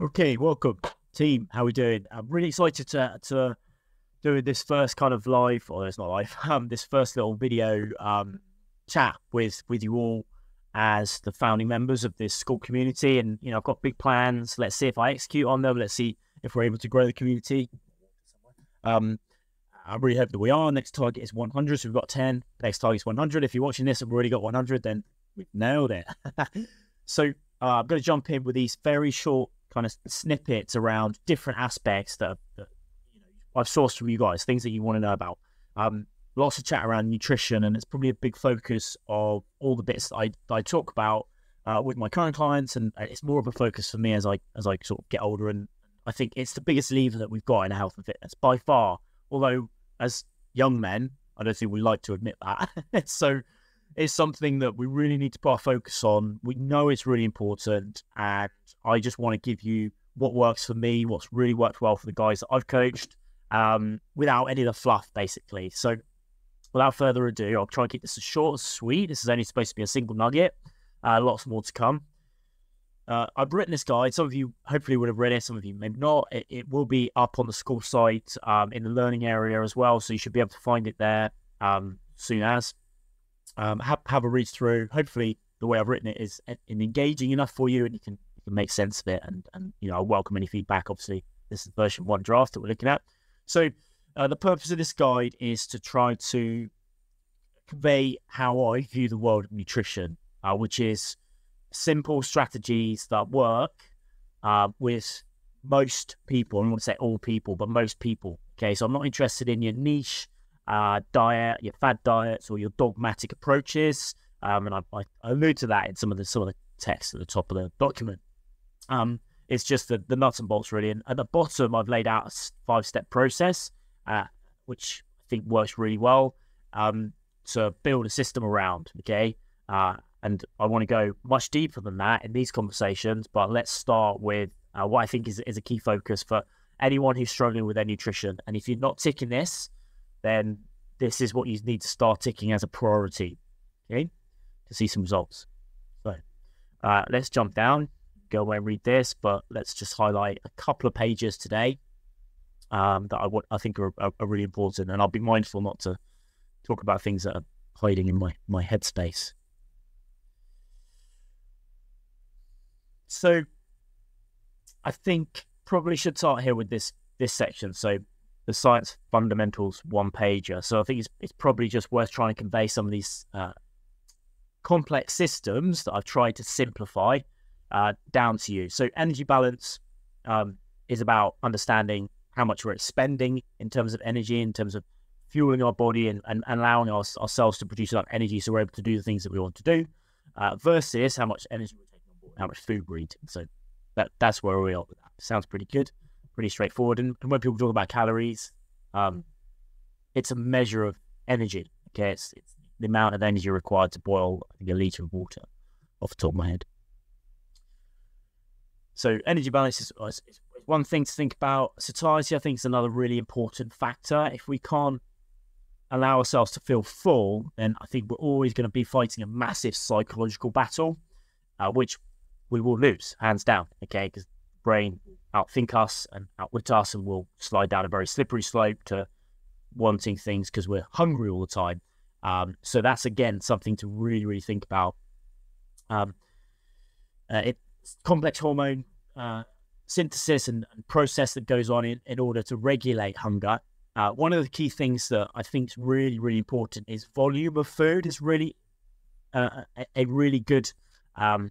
Okay, welcome, team. How are we doing? I'm really excited to to do this first kind of live, or it's not live. Um, this first little video um chat with with you all as the founding members of this Skool community, and you know I've got big plans. Let's see if I execute on them. Let's see if we're able to grow the community. Um, I really hope that we are. Next target is 100, so we've got 10. Next target is 100. If you're watching this and we've already got 100, then we've nailed it. so uh, I'm going to jump in with these very short kind of snippets around different aspects that, that you know, I've sourced from you guys, things that you want to know about. Um, lots of chat around nutrition, and it's probably a big focus of all the bits that I, that I talk about uh, with my current clients, and it's more of a focus for me as I as I sort of get older. And I think it's the biggest lever that we've got in health and fitness by far. Although as young men, I don't think we like to admit that. so it's something that we really need to put our focus on. We know it's really important, and I just want to give you what works for me, what's really worked well for the guys that I've coached, um, without any of the fluff, basically. So, without further ado, I'll try and keep this as short as sweet. This is only supposed to be a single nugget. Uh, lots more to come. Uh, I've written this guide. Some of you hopefully would have read it. Some of you maybe not. It, it will be up on the Skool site um, in the learning area as well, so you should be able to find it there um, soon as um, have, have a read through. Hopefully, the way I've written it is engaging enough for you, and you can you can make sense of it. And and you know, I welcome any feedback. Obviously, this is version one draft that we're looking at. So, uh, the purpose of this guide is to try to convey how I view the world of nutrition, uh, which is simple strategies that work uh, with most people. I don't want to say all people, but most people. Okay, so I'm not interested in your niche uh, diet, your fad diets, or your dogmatic approaches. Um, and I, I, allude to that in some of the some of the text at the top of the document. Um, it's just the, the nuts and bolts really. And at the bottom, I've laid out a five step process, uh, which I think works really well um, to build a system around. Okay. Uh, and I want to go much deeper than that in these conversations, but let's start with uh, what I think is, is a key focus for anyone who's struggling with their nutrition. And if you're not ticking this, then this is what you need to start ticking as a priority, okay, to see some results. So uh, let's jump down, go away and read this, but let's just highlight a couple of pages today um, that I, w- I think are, are, are really important. And I'll be mindful not to talk about things that are hiding in my, my headspace. So I think probably should start here with this this section. So the science fundamentals one pager. So I think it's, it's probably just worth trying to convey some of these uh, complex systems that I've tried to simplify uh, down to you. So energy balance um, is about understanding how much we're spending in terms of energy, in terms of fueling our body and, and, allowing our, ourselves to produce enough energy so we're able to do the things that we want to do, uh, versus how much energy we're taking on board, how much food we're eating. So that that's where we are with that. Sounds pretty good pretty straightforward. And, and when people talk about calories, um, it's a measure of energy. Okay, it's, it's the amount of energy required to boil I think a liter of water, off the top of my head. So energy balance is, is, is one thing to think about. Satiety, I think, is another really important factor. If we can't allow ourselves to feel full, then I think we're always going to be fighting a massive psychological battle, uh, which we will lose hands down. Okay, because brain outthink us and outwit us, and we'll slide down a very slippery slope to wanting things because we're hungry all the time. Um, so that's again something to really, really think about. Um, uh, it's complex hormone uh, synthesis and, and, process that goes on in, in order to regulate hunger. Uh, one of the key things that I think is really, really important is volume of food is really uh, a, a, really good um,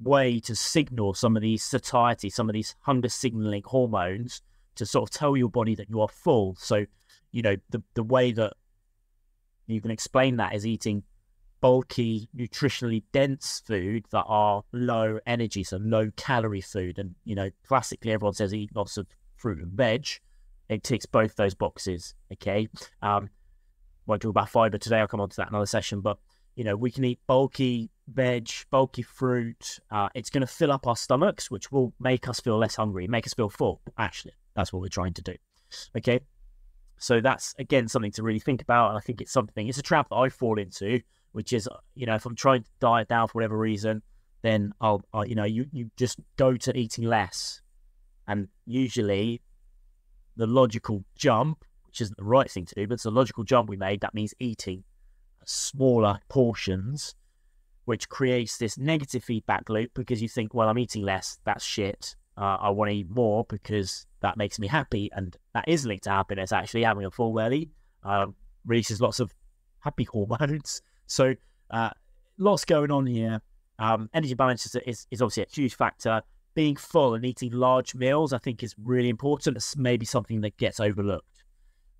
way to signal some of these satiety, some of these hunger signaling hormones to sort of tell your body that you are full. So, you know, the, the way that you can explain that is eating bulky, nutritionally dense food that are low energy, so low calorie food. And, you know, classically everyone says eat lots of fruit and veg. It ticks both those boxes. Okay. Um, won't talk about fiber today. I'll come on to that another session, but you know, we can eat bulky veg, bulky fruit. Uh, it's going to fill up our stomachs, which will make us feel less hungry, make us feel full. Actually, that's what we're trying to do. Okay. So that's again something to really think about. And I think it's something, it's a trap that I fall into, which is, you know, if I'm trying to diet down for whatever reason, then I'll, i you know, you, you just go to eating less. And usually the logical jump, which isn't the right thing to do, but it's a logical jump we made, that means eating smaller portions, which creates this negative feedback loop because you think, well, I'm eating less, that's shit. Uh, I want to eat more because that makes me happy. And that is linked to happiness, actually. Having a full belly um, releases lots of happy hormones. So, uh, lots going on here. Um, energy balance is, is, is, obviously a huge factor. Being full and eating large meals, I think, is really important. It's maybe something that gets overlooked.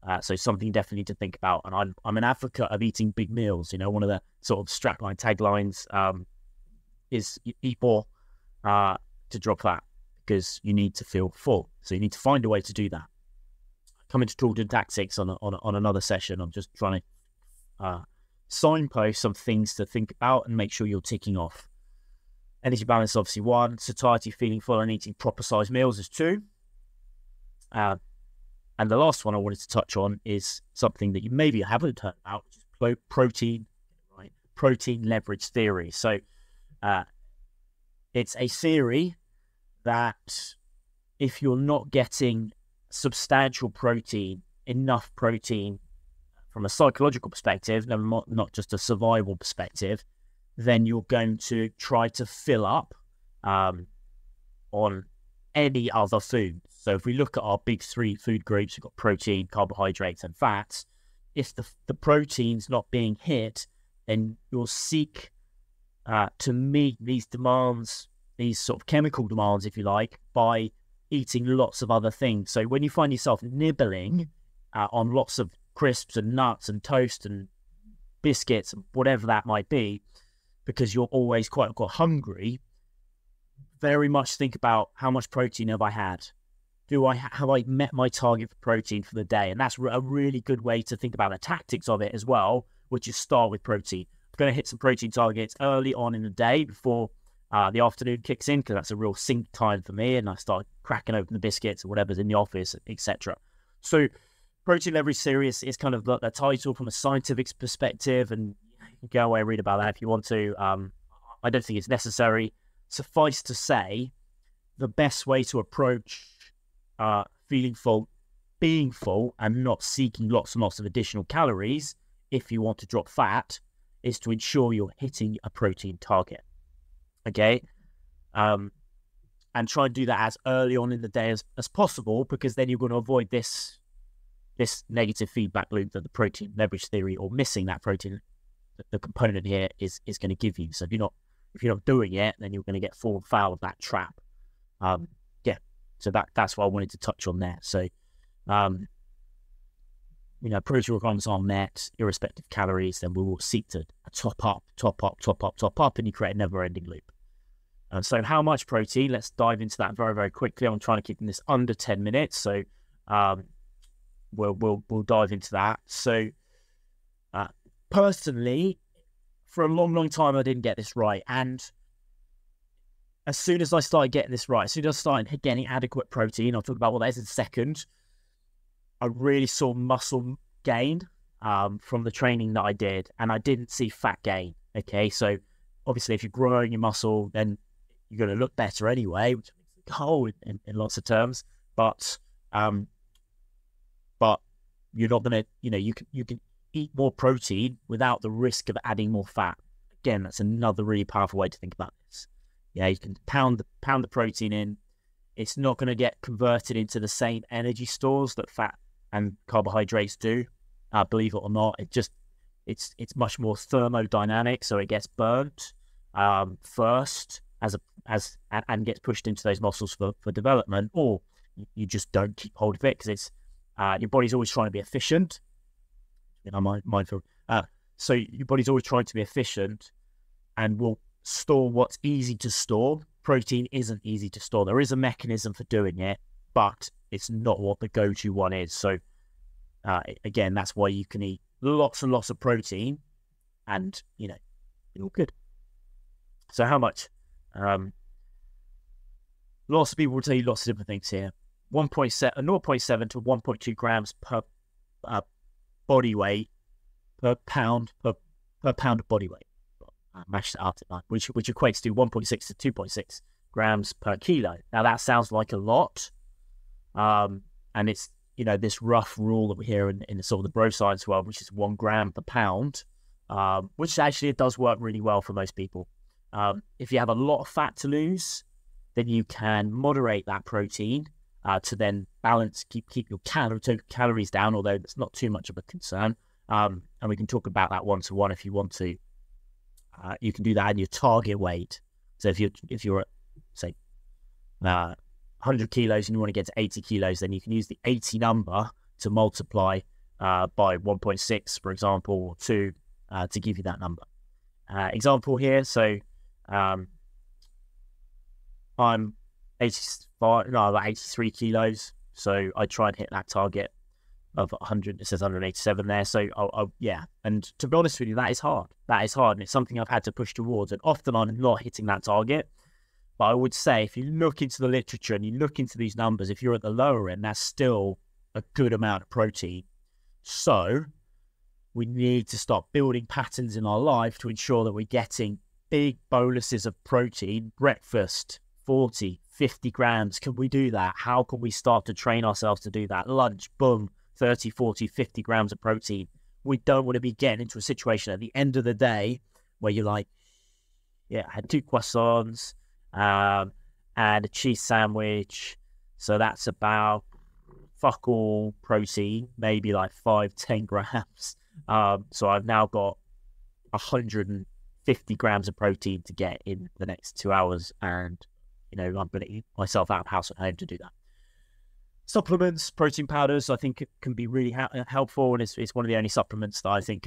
Uh, so something definitely to think about. And I'm I'm an advocate of eating big meals. You know, one of the sort of strapline taglines um, is eat more uh, to drop fat because you need to feel full. So you need to find a way to do that. Coming to Talking Tactics on on, on another session. I'm just trying to uh, signpost some things to think about and make sure you're ticking off. Energy balance, obviously, one. Satiety, feeling full, and eating proper sized meals is two. Uh, and the last one I wanted to touch on is something that you maybe haven't heard about, which is protein, right? Protein leverage theory. So uh, it's a theory that if you're not getting substantial protein, enough protein from a psychological perspective, not just a survival perspective, then you're going to try to fill up um, on any other food. So if we look at our big three food groups, we've got protein, carbohydrates, and fats. If the, the protein's not being hit, then you'll seek uh, to meet these demands, these sort of chemical demands, if you like, by eating lots of other things. So when you find yourself nibbling uh, on lots of crisps and nuts and toast and biscuits and whatever that might be, because you're always quite, quite hungry, very much think about how much protein have I had? Do I have I met my target for protein for the day? And that's a really good way to think about the tactics of it as well, which is start with protein. I'm going to hit some protein targets early on in the day before uh, the afternoon kicks in because that's a real sync time for me, and I start cracking open the biscuits or whatever's in the office, etc. So Protein Leverage Theory is kind of the, the, title from a scientific perspective, and go away and read about that if you want to. Um, I don't think it's necessary. Suffice to say, the best way to approach uh, feeling full, being full, and not seeking lots and lots of additional calories if you want to drop fat is to ensure you're hitting a protein target. Okay. Um, and try and do that as early on in the day as, as possible because then you're going to avoid this this negative feedback loop that the protein leverage theory or missing that protein, the component here is is going to give you. So if you're not if you're not doing it, then you're going to get full foul of that trap. Um, yeah. So that that's what I wanted to touch on there. So, um, you know, protein requirements are met, irrespective of calories, then we will seek to top up, top up, top up, top up, and you create a never-ending loop. And so, how much protein? Let's dive into that very, very quickly. I'm trying to keep this under 10 minutes. So, um, we'll we'll we'll dive into that. So, uh, personally, for a long, long time, I didn't get this right, and as soon as I started getting this right, as soon as I started getting adequate protein, I'll talk about what that is in a second. I really saw muscle gain um, from the training that I did, and I didn't see fat gain. Okay, so obviously, if you're growing your muscle, then you're going to look better anyway, which is the in, in lots of terms. But um, but you're not going to, you know, you can you can eat more protein without the risk of adding more fat. Again, that's another really powerful way to think about this. Yeah, you can pound the pound the protein in. It's not going to get converted into the same energy stores that fat and carbohydrates do. Uh, believe it or not, it just it's it's much more thermodynamic, so it gets burnt um, first as a as and, and, gets pushed into those muscles for, for development, or you just don't keep hold of it because it's uh, your body's always trying to be efficient. You know, mind, mindful. Uh, so your body's always trying to be efficient, and will store what's easy to store. Protein isn't easy to store. There is a mechanism for doing it, but it's not what the go-to one is. So uh, again, that's why you can eat lots and lots of protein, and you know, all good. So how much? Um, lots of people will tell you lots of different things here. 1.7, 0.7 to 1.2 grams per uh, body weight per pound per, per pound of body weight. mashed it up, which which equates to 1.6 to 2.6 grams per kilo. Now that sounds like a lot, um, and it's you know this rough rule that we hear in, in sort of the bro science world, which is one gram per pound, um, which actually it does work really well for most people. Um, if you have a lot of fat to lose, then you can moderate that protein uh, to then balance, keep keep your cal- calories down, although it's not too much of a concern. Um, and we can talk about that one to one if you want to. Uh, you can do that in your target weight. So if you're if you're at say uh, 100 kilos and you want to get to 80 kilos, then you can use the 80 number to multiply uh, by 1.6, for example, or two uh, to give you that number. Uh, example here. So um, I'm 85, no, about 83 kilos. So I try and hit that target of 100. It says 187 there. So I'll, I'll, yeah. And to be honest with you, that is hard. That is hard. And it's something I've had to push towards. And often I'm not hitting that target. But I would say if you look into the literature and you look into these numbers, if you're at the lower end, that's still a good amount of protein. So we need to start building patterns in our life to ensure that we're getting big boluses of protein, breakfast, 40, 50 grams. Can we do that? How can we start to train ourselves to do that? Lunch, boom, 30, 40, 50 grams of protein. We don't want to be getting into a situation at the end of the day where you're like, yeah, I had two croissants um, and a cheese sandwich. So that's about fuck all protein, maybe like five, 10 grams. Um, so I've now got 150 grams of protein to get in the next two hours. And you know, I'm going to eat myself out of house at home to do that. Supplements, protein powders, I think can be really ha- uh, helpful, and it's, it's one of the only supplements that I think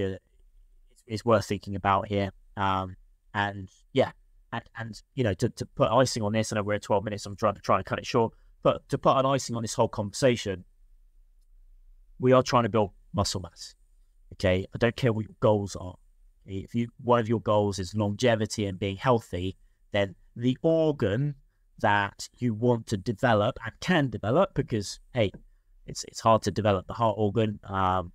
is worth thinking about here. Um, and yeah, and, and you know, to, to put icing on this, I know we're at 12 minutes, I'm trying to try and cut it short, but to put an icing on this whole conversation, we are trying to build muscle mass. Okay, I don't care what your goals are. If you one of your goals is longevity and being healthy, then the organ that you want to develop and can develop because hey, it's it's hard to develop the heart organ um,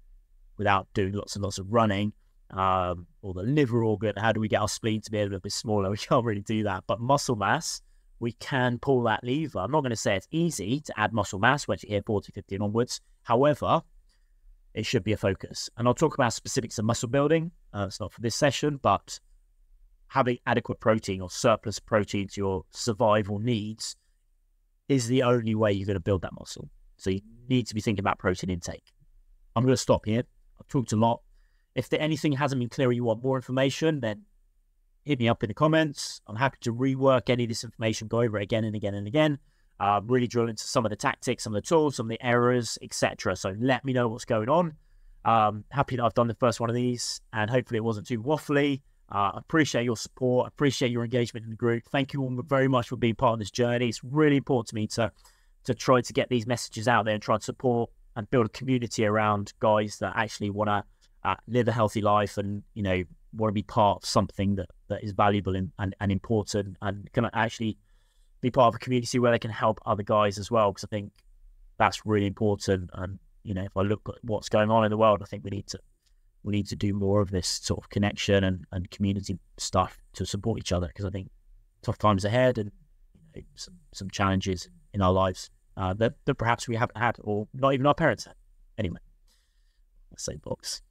without doing lots and lots of running. Um, or the liver organ, how do we get our spleen to be a little bit smaller? We can't really do that. But muscle mass, we can pull that lever. I'm not going to say it's easy to add muscle mass once you hit 40, 50 and onwards. However, it should be a focus. And I'll talk about specifics of muscle building. Uh, it's not for this session, but having adequate protein or surplus protein to your survival needs is the only way you're going to build that muscle. So you need to be thinking about protein intake. I'm going to stop here. I've talked a lot. If there anything hasn't been clear, or you want more information, then hit me up in the comments. I'm happy to rework any of this information, go over it again and again and again. Uh, really drill into some of the tactics, some of the tools, some of the errors, etc. So let me know what's going on. Um, happy that I've done the first one of these, and hopefully it wasn't too waffly. Uh, appreciate your support. Appreciate your engagement in the group. Thank you all very much for being part of this journey. It's really important to me to to try to get these messages out there and try and support and build a community around guys that actually want to uh, live a healthy life and you know want to be part of something that, that is valuable and, and, and important and can actually be part of a community where they can help other guys as well because I think that's really important and you know if I look at what's going on in the world I think we need to we need to do more of this sort of connection and, and community stuff to support each other because I think tough times ahead and you know, some, some challenges in our lives uh, that, that perhaps we haven't had or not even our parents had. Anyway, same box.